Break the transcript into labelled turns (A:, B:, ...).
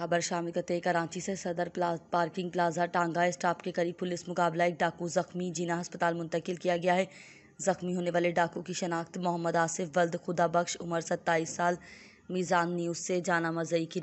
A: खबर शामी कते कराची से सदर प्ला, पार्किंग प्लाजा टांगा स्टाफ के करीब पुलिस मुकाबला एक डाकू जख्मी जिना अस्पताल मुंतकिल किया गया है। जख्मी होने वाले डाकू की शनाख्त मोहम्मद आसिफ वल्द खुदा बख्श उम्र सत्ताईस साल मीज़ान न्यूज़ से जाना मजई की